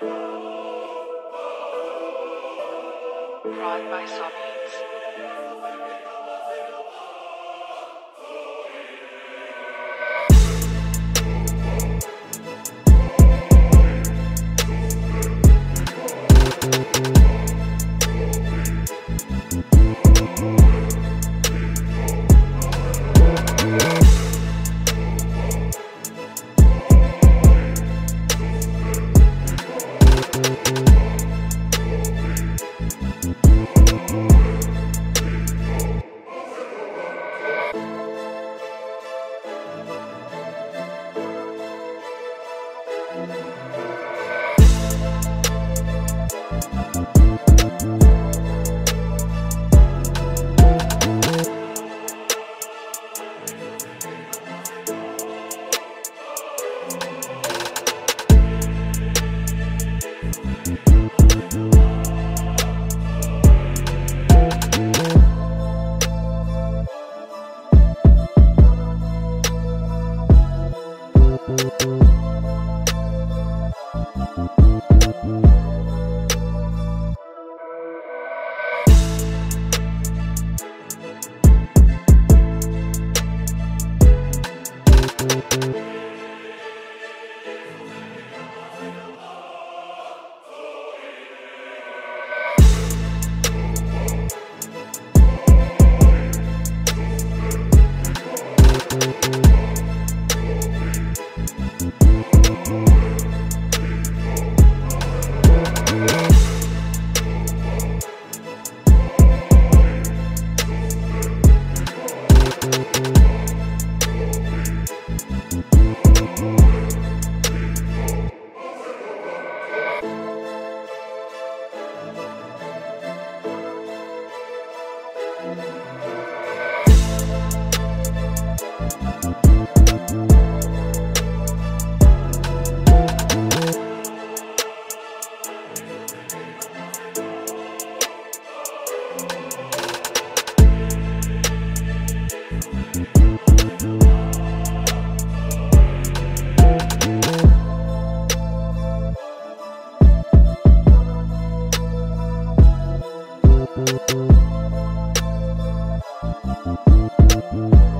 Pride by Sophie. Thank you.